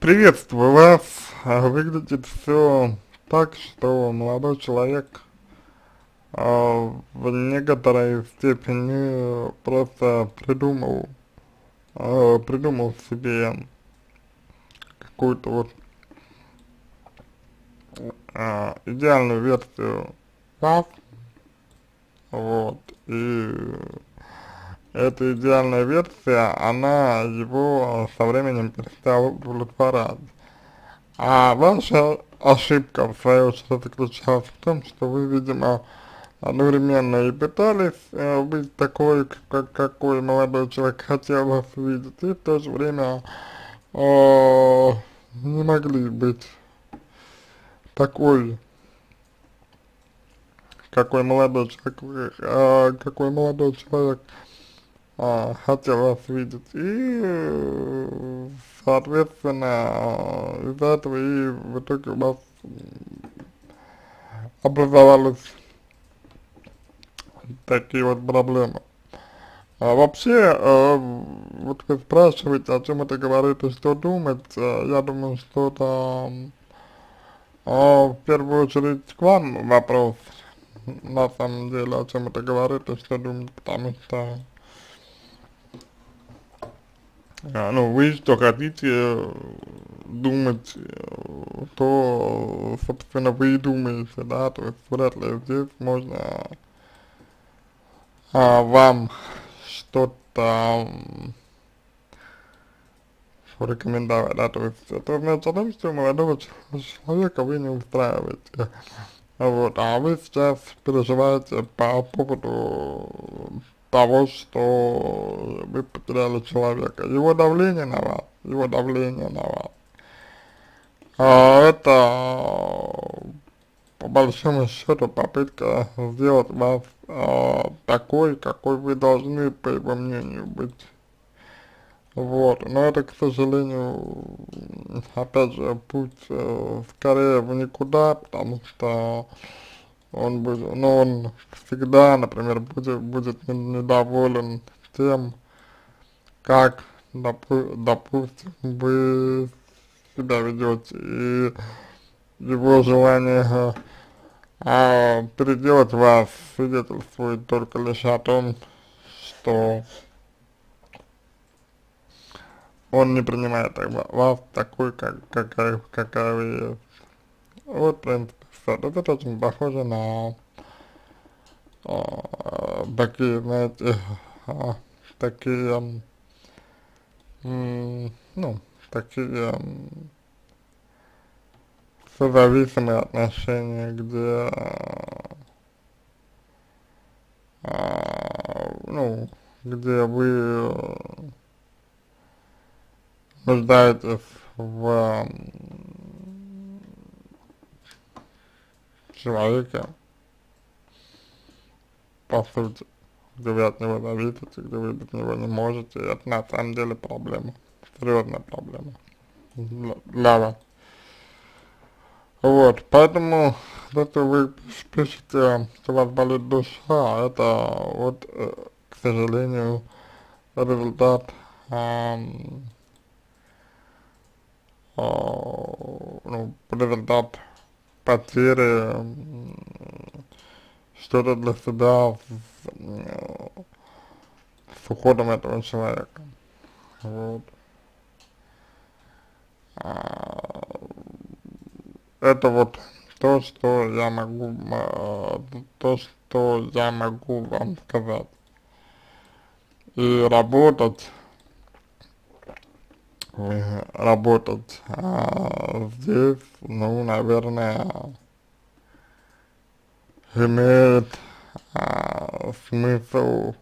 Приветствую вас. А, Выглядит все так, что молодой человек а, в некоторой степени просто придумал, а, придумал себе какую-то вот а, идеальную версию вас, вот, и эта идеальная версия, она его со временем перестала удовлетворять. А ваша ошибка, в свою очередь, заключалась в том, что вы, видимо, одновременно и пытались э, быть такой, как, какой молодой человек хотел вас видеть, и в то же время э, не могли быть такой, какой молодой человек, э, какой молодой человек а, хотел вас видеть. И, соответственно, из-за этого и в итоге у вас образовались такие вот проблемы. А вообще, э, вот вы спрашиваете, о чем это говорит и что думать, э, я думаю, что это э, в первую очередь к вам вопрос, на самом деле, о чем это говорит и что думать, потому что ну, вы что хотите думать, то, собственно, вы и думаете, да, то есть вряд ли здесь можно а, вам что-то порекомендовать, да, то есть это значит о том, что молодого человека вы не устраиваете, вот, а вы сейчас переживаете по поводу того, что вы потеряли человека. Его давление на вас, его давление на вас. А это, по большому счету, попытка сделать вас а, такой, какой вы должны, по его мнению, быть. Вот, но это, к сожалению, опять же, путь э, скорее в никуда, потому что он будет, но он всегда, например, будет, будет недоволен тем, как, допу допустим, вы себя ведете, и его желание а, переделать вас свидетельствует только лишь о том, что он не принимает вас такой, как, какая, какая вы есть. Вот, в принципе, это очень похоже на а, такие, знаете, а, такие, ну, такие созависимые отношения, где, а, ну, где вы нуждаетесь в человека, по сути, где вы от него зависите, где вы без него не можете, это на самом деле проблема, серьезная проблема. Для вас. Вот, поэтому, если вы пишете, что у вас болит душа, это вот, э, к сожалению, результат, эм, э, ну, результат потери что-то для себя с, с уходом этого человека. Вот. А, это вот то, что я могу, а, то, что я могу вам сказать. И работать работать. А, здесь, ну, наверное, имеет а, смысл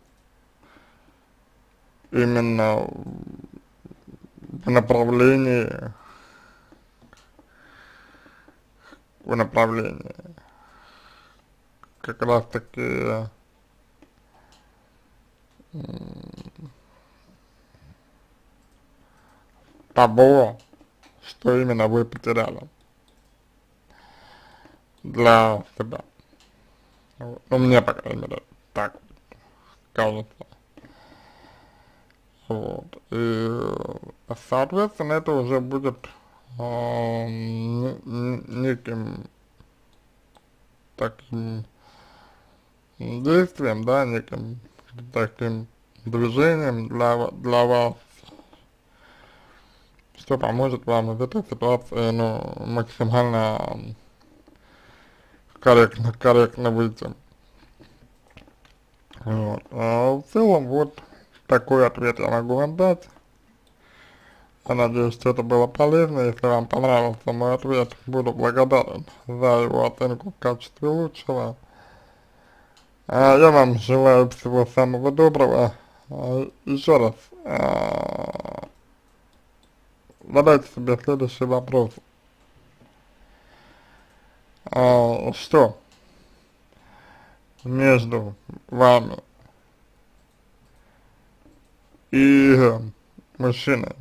именно в направлении в направлении как раз таки того, что именно вы потеряли для себя. Ну, мне, по крайней мере, так кажется. Вот. И, соответственно, это уже будет н- неким таким действием, да, неким таким движением для, для вас, что поможет вам из этой ситуации, ну, максимально корректно, корректно выйти. Вот. А в целом, вот такой ответ я могу вам дать. Я надеюсь, что это было полезно. Если вам понравился мой ответ, буду благодарен за его оценку в качестве лучшего. А я вам желаю всего самого доброго. А, еще раз, а, задайте себе следующий вопрос. А, что между вами и мужчиной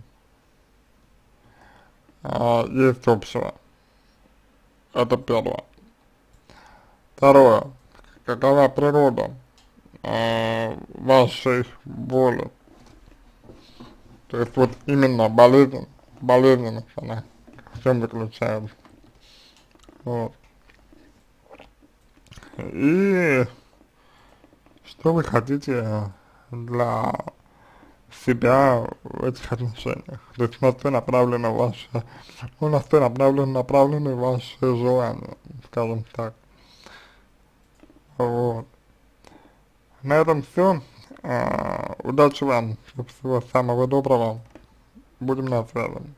а, есть общего. Это первое. Второе. Какова природа а, вашей боли? То есть вот именно болезнь, болезненность она в чем заключается. Вот. И что вы хотите для себя в этих отношениях. То есть на что направлено ваше, ну, на что направлены, направлены ваши желания, скажем так. Вот. На этом все. удачи вам, всего самого доброго. Будем на связи.